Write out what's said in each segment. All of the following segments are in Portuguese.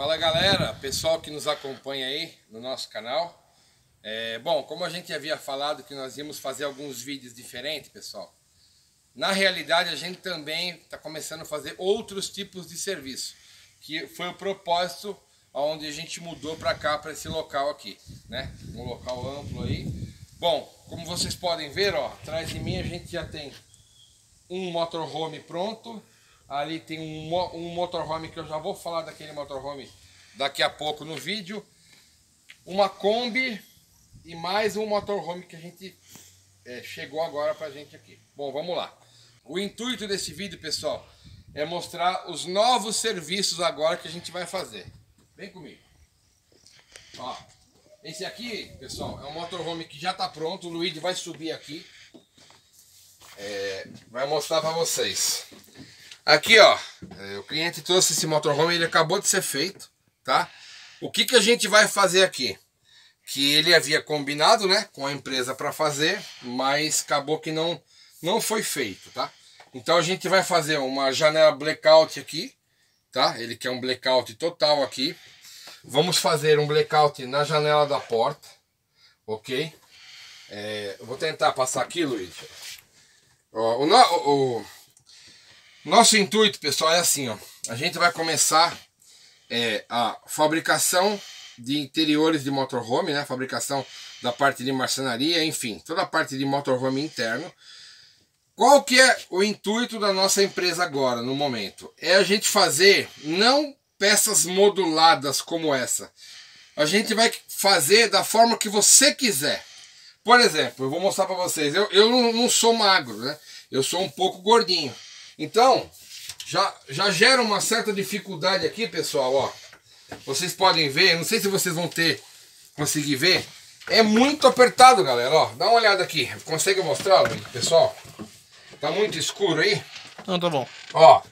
Fala galera, pessoal que nos acompanha aí no nosso canal. É, bom, como a gente havia falado que nós íamos fazer alguns vídeos diferentes, pessoal. Na realidade a gente também está começando a fazer outros tipos de serviço. Que foi o propósito onde a gente mudou para cá, para esse local aqui. Né? Um local amplo aí. Bom, como vocês podem ver, ó, atrás de mim a gente já tem um motorhome pronto Ali tem um, um motorhome que eu já vou falar daquele motorhome daqui a pouco no vídeo. Uma Kombi e mais um motorhome que a gente é, chegou agora pra gente aqui. Bom, vamos lá. O intuito desse vídeo, pessoal, é mostrar os novos serviços agora que a gente vai fazer. Vem comigo. Ó, esse aqui, pessoal, é um motorhome que já está pronto. O Luigi vai subir aqui. É, vai mostrar para vocês. Aqui, ó, é, o cliente trouxe esse motorhome, ele acabou de ser feito, tá? O que que a gente vai fazer aqui? Que ele havia combinado, né, com a empresa para fazer, mas acabou que não não foi feito, tá? Então a gente vai fazer uma janela blackout aqui, tá? Ele quer um blackout total aqui. Vamos fazer um blackout na janela da porta, ok? É, vou tentar passar aqui, Luiz. Ó, o, o, nosso intuito, pessoal, é assim, ó. A gente vai começar é, a fabricação de interiores de motorhome, né? Fabricação da parte de marcenaria, enfim, toda a parte de motorhome interno. Qual que é o intuito da nossa empresa agora, no momento? É a gente fazer não peças moduladas como essa. A gente vai fazer da forma que você quiser. Por exemplo, eu vou mostrar para vocês. Eu, eu não sou magro, né? Eu sou um pouco gordinho. Então, já, já gera uma certa dificuldade aqui, pessoal, ó. Vocês podem ver, não sei se vocês vão ter, conseguir ver. É muito apertado, galera, ó. Dá uma olhada aqui. Consegue mostrar, pessoal? Tá muito escuro aí? Não, tá bom. Ó,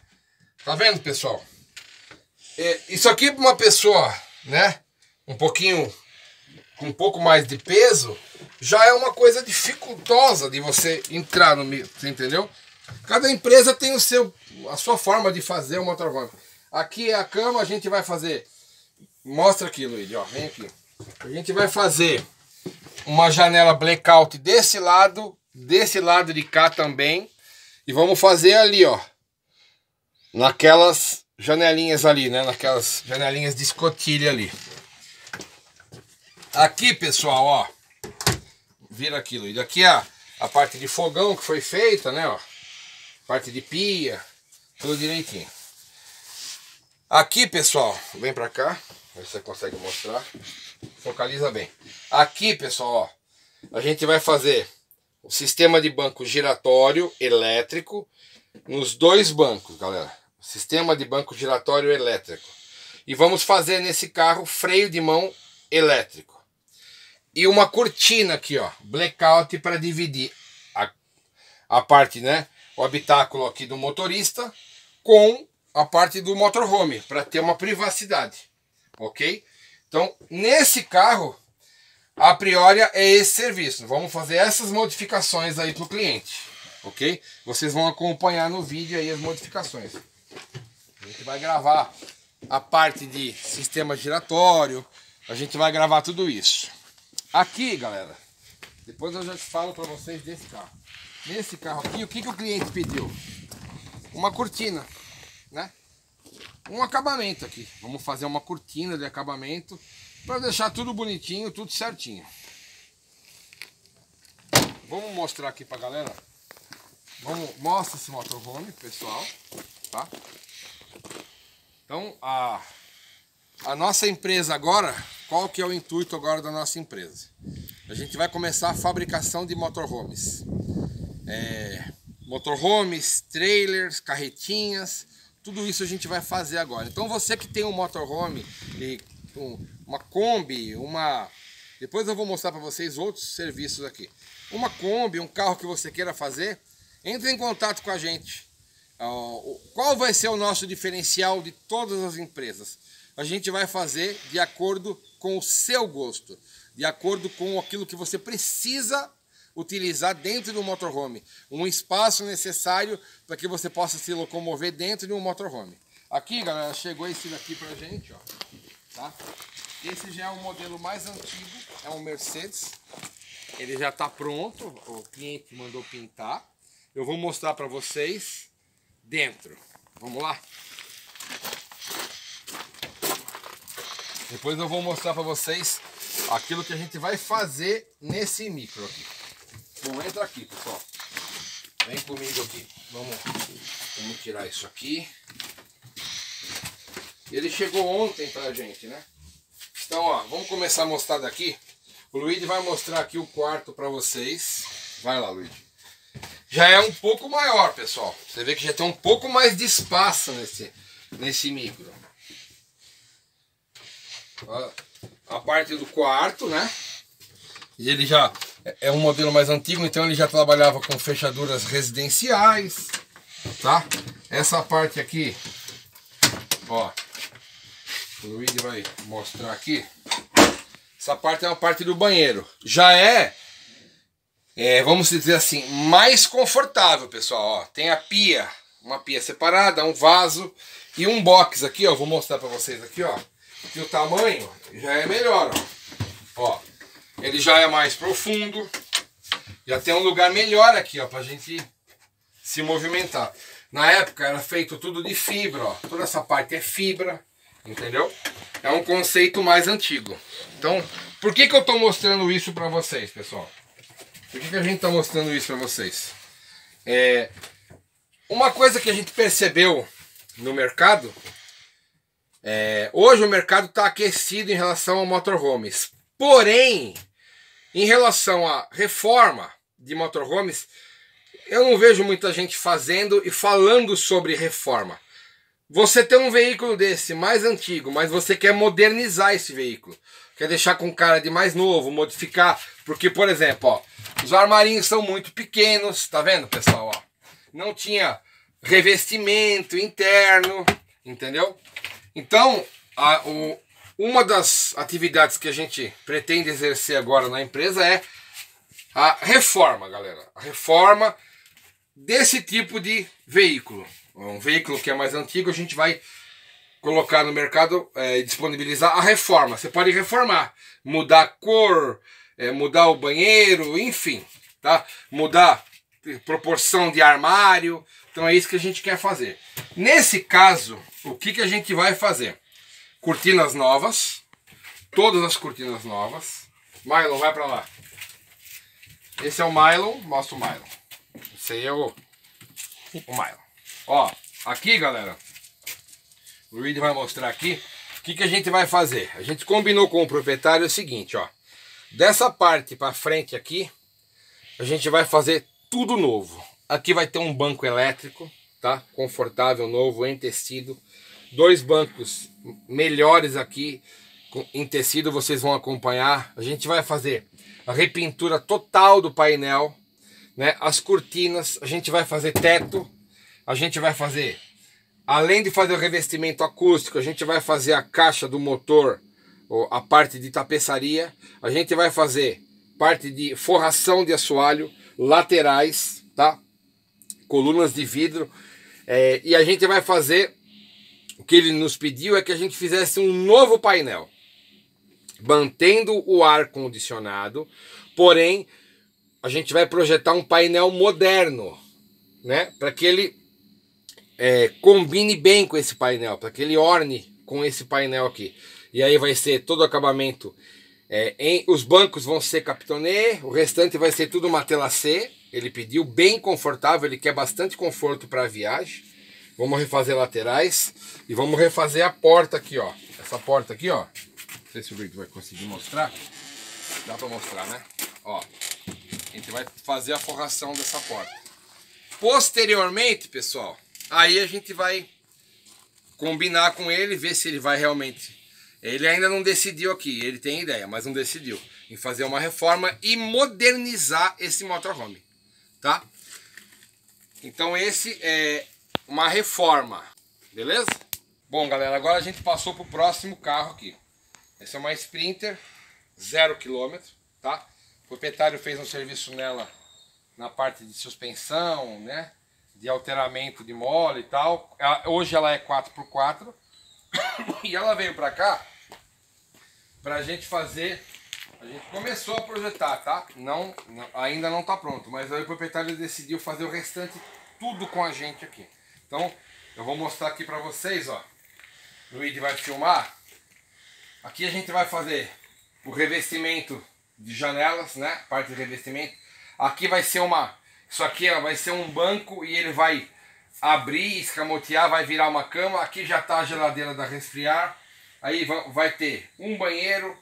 tá vendo, pessoal? É, isso aqui para uma pessoa, né, um pouquinho, com um pouco mais de peso, já é uma coisa dificultosa de você entrar no meio, entendeu? Cada empresa tem o seu, a sua forma de fazer o motorhome. Aqui é a cama, a gente vai fazer. Mostra aqui, Luiz, ó, vem aqui. A gente vai fazer uma janela blackout desse lado, desse lado de cá também. E vamos fazer ali, ó. Naquelas janelinhas ali, né? Naquelas janelinhas de escotilha ali. Aqui, pessoal, ó. Vira aqui, Luiz. Aqui é a, a parte de fogão que foi feita, né, ó parte de pia, tudo direitinho. Aqui, pessoal, vem pra cá, ver se você consegue mostrar. Focaliza bem. Aqui, pessoal, ó, a gente vai fazer o sistema de banco giratório elétrico nos dois bancos, galera. Sistema de banco giratório elétrico. E vamos fazer nesse carro freio de mão elétrico. E uma cortina aqui, ó, blackout para dividir a, a parte, né, o habitáculo aqui do motorista com a parte do motorhome, para ter uma privacidade, ok? Então, nesse carro, a priori é esse serviço. Vamos fazer essas modificações aí para o cliente, ok? Vocês vão acompanhar no vídeo aí as modificações. A gente vai gravar a parte de sistema giratório, a gente vai gravar tudo isso. Aqui, galera, depois eu já falo para vocês desse carro. Nesse carro aqui, o que, que o cliente pediu? Uma cortina, né? Um acabamento aqui. Vamos fazer uma cortina de acabamento para deixar tudo bonitinho, tudo certinho. Vamos mostrar aqui pra galera. Vamos, mostra esse motorhome, pessoal, tá? Então, a, a nossa empresa agora, qual que é o intuito agora da nossa empresa? A gente vai começar a fabricação de motorhomes é, motorhomes, trailers, carretinhas, tudo isso a gente vai fazer agora. Então você que tem um motorhome, uma Kombi, uma... Depois eu vou mostrar para vocês outros serviços aqui. Uma Kombi, um carro que você queira fazer, entre em contato com a gente. Qual vai ser o nosso diferencial de todas as empresas? A gente vai fazer de acordo com o seu gosto, de acordo com aquilo que você precisa utilizar dentro do motorhome, um espaço necessário para que você possa se locomover dentro de um motorhome. Aqui, galera, chegou esse daqui pra gente, ó. Tá? Esse já é o modelo mais antigo, é um Mercedes. Ele já tá pronto, o cliente mandou pintar. Eu vou mostrar pra vocês dentro. Vamos lá? Depois eu vou mostrar pra vocês aquilo que a gente vai fazer nesse micro aqui. Bom, entra aqui, pessoal. Vem comigo aqui. Vamos, vamos tirar isso aqui. Ele chegou ontem pra gente, né? Então, ó, vamos começar a mostrar daqui. O Luigi vai mostrar aqui o quarto pra vocês. Vai lá, Luigi. Já é um pouco maior, pessoal. Você vê que já tem um pouco mais de espaço nesse, nesse micro. Ó, a parte do quarto, né? E ele já é um modelo mais antigo, então ele já trabalhava com fechaduras residenciais, tá? Essa parte aqui, ó, o Luigi vai mostrar aqui. Essa parte é uma parte do banheiro. Já é, é, vamos dizer assim, mais confortável, pessoal. Ó, tem a pia, uma pia separada, um vaso e um box aqui, ó. Vou mostrar para vocês aqui, ó. Que o tamanho já é melhor, ó. ó. Ele já é mais profundo. Já tem um lugar melhor aqui, ó, pra gente se movimentar. Na época era feito tudo de fibra, ó. Toda essa parte é fibra, entendeu? É um conceito mais antigo. Então, por que que eu tô mostrando isso pra vocês, pessoal? Por que que a gente tá mostrando isso pra vocês? É, uma coisa que a gente percebeu no mercado é, hoje o mercado está aquecido em relação a motorhomes. Porém, em relação à reforma de motorhomes, eu não vejo muita gente fazendo e falando sobre reforma. Você tem um veículo desse mais antigo, mas você quer modernizar esse veículo. Quer deixar com cara de mais novo, modificar. Porque, por exemplo, ó, os armarinhos são muito pequenos, tá vendo, pessoal? Ó, não tinha revestimento interno, entendeu? Então, a, o, uma das atividades que a gente pretende exercer agora na empresa é a reforma, galera. A reforma desse tipo de veículo. Um veículo que é mais antigo, a gente vai colocar no mercado é, disponibilizar a reforma. Você pode reformar, mudar a cor, é, mudar o banheiro, enfim, tá? Mudar proporção de armário. Então é isso que a gente quer fazer. Nesse caso, o que, que a gente vai fazer? Cortinas novas, todas as cortinas novas. Mylon, vai para lá. Esse é o Mylon, mostra o Mylon. Esse aí é o, o Mylon. Ó, aqui galera, o Luiz vai mostrar aqui o que, que a gente vai fazer. A gente combinou com o proprietário o seguinte, ó. Dessa parte para frente aqui, a gente vai fazer tudo novo. Aqui vai ter um banco elétrico, tá? Confortável, novo, em tecido. Dois bancos melhores aqui, em tecido, vocês vão acompanhar. A gente vai fazer a repintura total do painel, né? As cortinas, a gente vai fazer teto, a gente vai fazer, além de fazer o revestimento acústico, a gente vai fazer a caixa do motor, a parte de tapeçaria, a gente vai fazer parte de forração de assoalho, laterais, tá? Colunas de vidro. É, e a gente vai fazer, o que ele nos pediu é que a gente fizesse um novo painel, mantendo o ar condicionado, porém a gente vai projetar um painel moderno, né? Para que ele é, combine bem com esse painel, para que ele orne com esse painel aqui. E aí vai ser todo o acabamento é, em, os bancos vão ser Capitonê, o restante vai ser tudo Matela C. Ele pediu bem confortável, ele quer bastante conforto para a viagem. Vamos refazer laterais e vamos refazer a porta aqui, ó. Essa porta aqui, ó. Não sei se o Rick vai conseguir mostrar. Dá para mostrar, né? Ó. A gente vai fazer a forração dessa porta. Posteriormente, pessoal, aí a gente vai combinar com ele, ver se ele vai realmente ele ainda não decidiu aqui, ele tem ideia, mas não decidiu em fazer uma reforma e modernizar esse motorhome, tá? Então esse é uma reforma, beleza? Bom, galera, agora a gente passou pro próximo carro aqui. Essa é uma Sprinter, zero quilômetro, tá? O proprietário fez um serviço nela na parte de suspensão, né? de alteramento de mola e tal. Ela, hoje ela é 4x4 e ela veio para cá pra gente fazer. A gente começou a projetar, tá? Não, não ainda não tá pronto, mas aí o proprietário decidiu fazer o restante tudo com a gente aqui. Então, eu vou mostrar aqui para vocês, ó. O vai filmar. Aqui a gente vai fazer o revestimento de janelas, né? Parte de revestimento. Aqui vai ser uma isso aqui ó, vai ser um banco e ele vai abrir, escamotear, vai virar uma cama. Aqui já está a geladeira da resfriar. Aí vai ter um banheiro.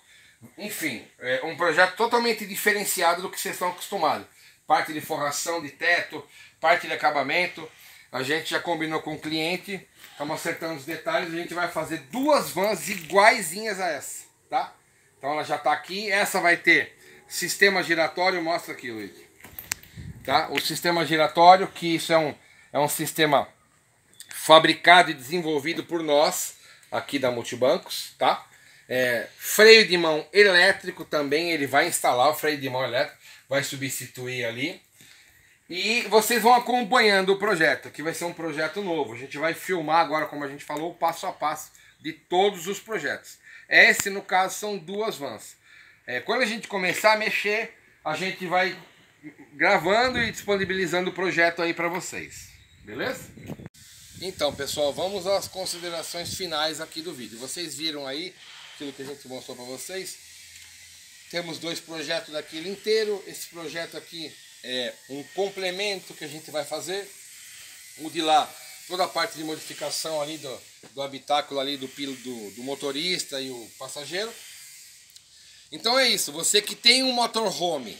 Enfim, é um projeto totalmente diferenciado do que vocês estão acostumados. Parte de forração de teto, parte de acabamento. A gente já combinou com o cliente, estamos acertando os detalhes. A gente vai fazer duas vans iguaizinhas a essa, tá? Então ela já está aqui. Essa vai ter sistema giratório. Mostra aqui, Luiz. Tá? O sistema giratório, que isso é um, é um sistema fabricado e desenvolvido por nós aqui da Multibancos, tá? É, freio de mão elétrico também, ele vai instalar o freio de mão elétrico, vai substituir ali. E vocês vão acompanhando o projeto, que vai ser um projeto novo. A gente vai filmar agora, como a gente falou, o passo a passo de todos os projetos. Esse, no caso, são duas vans. É, quando a gente começar a mexer, a gente vai gravando e disponibilizando o projeto aí para vocês. Beleza? Então, pessoal, vamos às considerações finais aqui do vídeo. Vocês viram aí aquilo que a gente mostrou para vocês. Temos dois projetos daquele inteiro. Esse projeto aqui é um complemento que a gente vai fazer. O de lá, toda a parte de modificação ali do, do habitáculo ali do, do, do motorista e o passageiro. Então é isso, você que tem um motorhome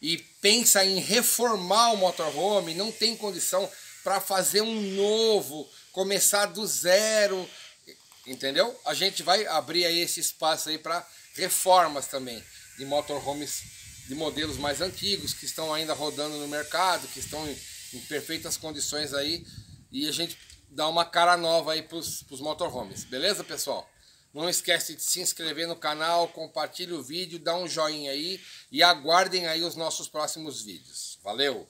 e pensa em reformar o motorhome, não tem condição para fazer um novo, começar do zero, entendeu? A gente vai abrir aí esse espaço aí para reformas também de motorhomes de modelos mais antigos que estão ainda rodando no mercado, que estão em, em perfeitas condições aí e a gente dá uma cara nova aí para os motorhomes, beleza pessoal? Não esquece de se inscrever no canal, compartilhe o vídeo, dá um joinha aí e aguardem aí os nossos próximos vídeos. Valeu!